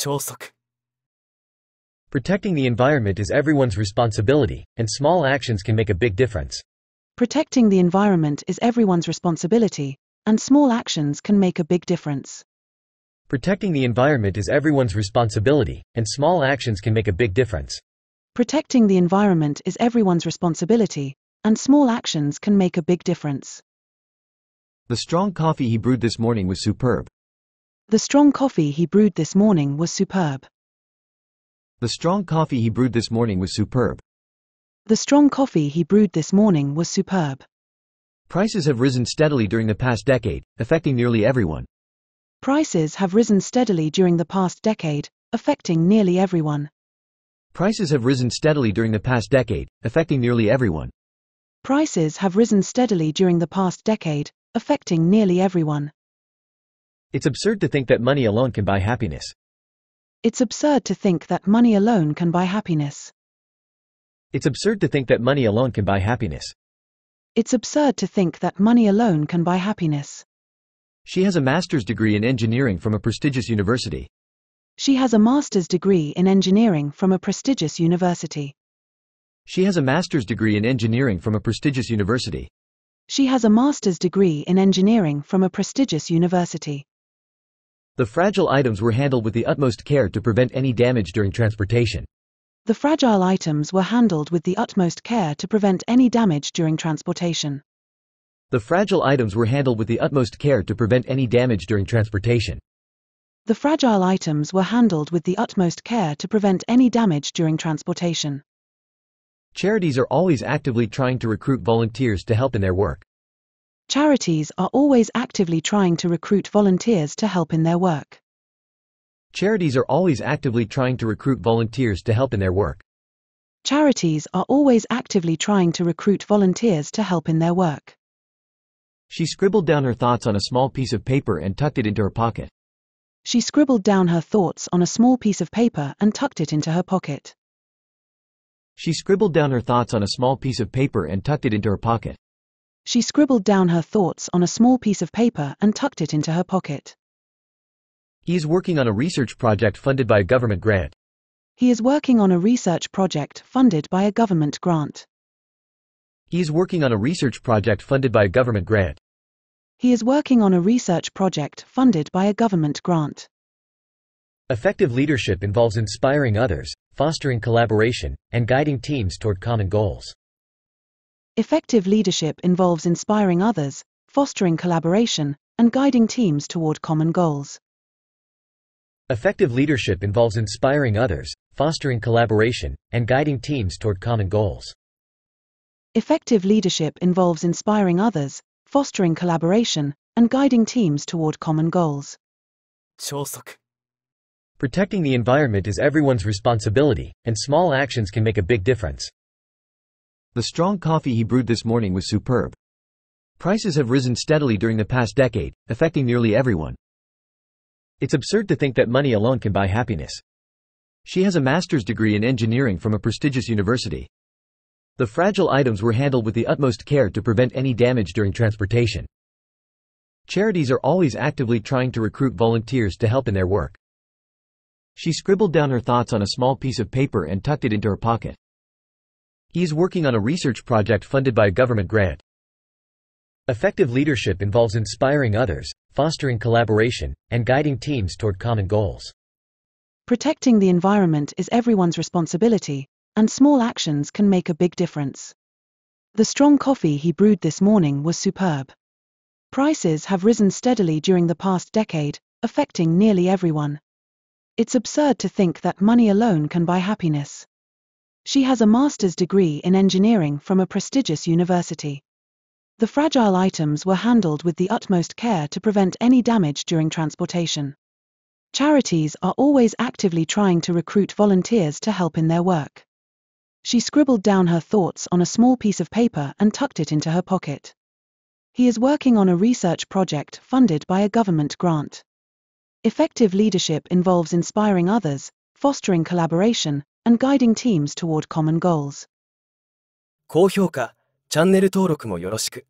消息 Protecting the environment is everyone's responsibility, and small actions can make a big difference. Protecting the environment is everyone's responsibility, and small actions can make a big difference. Protecting the environment is everyone's responsibility, and small actions can make a big difference. Protecting the environment is everyone's responsibility, and small actions can make a big difference. The strong coffee he brewed this morning was superb. The strong coffee he brewed this morning was superb. The strong coffee he brewed this morning was superb. The strong coffee he brewed this morning was superb. Prices have risen steadily during the past decade, affecting nearly everyone. Prices have risen steadily during the past decade, affecting nearly everyone. Prices have risen steadily during the past decade, affecting nearly everyone. Prices have risen steadily during the past decade, affecting nearly everyone. It's absurd to think that money alone can buy happiness. It's absurd to think that money alone can buy happiness. It's absurd to think that money alone can buy happiness. It's absurd to think that money alone can buy happiness. She has a master's degree in engineering from a prestigious university. She has a master's degree in engineering from a prestigious university. She has a master's degree in engineering from a prestigious university. She has a master's degree in engineering from a prestigious university. The fragile items were handled with the utmost care to prevent any damage during transportation. The fragile items were handled with the utmost care to prevent any damage during transportation. The fragile items were handled with the utmost care to prevent any damage during transportation. The fragile items were handled with the utmost care to prevent any damage during transportation. Charities are always actively trying to recruit volunteers to help in their work. Charities are always actively trying to recruit volunteers to help in their work. Charities are always actively trying to recruit volunteers to help in their work. Charities are always actively trying to recruit volunteers to help in their work. She scribbled down her thoughts on a small piece of paper and tucked it into her pocket. She scribbled down her thoughts on a small piece of paper and tucked it into her pocket. She scribbled down her thoughts on a small piece of paper and tucked it into her pocket. She scribbled down her thoughts on a small piece of paper and tucked it into her pocket. He is working on a research project funded by a government grant. He is working on a research project funded by a government grant. He is working on a research project funded by a government grant. He is working on a research project funded by a government grant. Effective leadership involves inspiring others, fostering collaboration, and guiding teams toward common goals. Effective leadership involves inspiring others, fostering collaboration, and guiding teams toward common goals. Effective leadership involves inspiring others, fostering collaboration, and guiding teams toward common goals. Effective leadership involves inspiring others, fostering collaboration, and guiding teams toward common goals. Protecting the environment is everyone's responsibility, and small actions can make a big difference. The strong coffee he brewed this morning was superb. Prices have risen steadily during the past decade, affecting nearly everyone. It's absurd to think that money alone can buy happiness. She has a master's degree in engineering from a prestigious university. The fragile items were handled with the utmost care to prevent any damage during transportation. Charities are always actively trying to recruit volunteers to help in their work. She scribbled down her thoughts on a small piece of paper and tucked it into her pocket. He is working on a research project funded by a government grant. Effective leadership involves inspiring others, fostering collaboration, and guiding teams toward common goals. Protecting the environment is everyone's responsibility, and small actions can make a big difference. The strong coffee he brewed this morning was superb. Prices have risen steadily during the past decade, affecting nearly everyone. It's absurd to think that money alone can buy happiness. She has a master's degree in engineering from a prestigious university. The fragile items were handled with the utmost care to prevent any damage during transportation. Charities are always actively trying to recruit volunteers to help in their work. She scribbled down her thoughts on a small piece of paper and tucked it into her pocket. He is working on a research project funded by a government grant. Effective leadership involves inspiring others, fostering collaboration, and guiding teams toward common goals. 高評価、チャンネル登録もよろしく。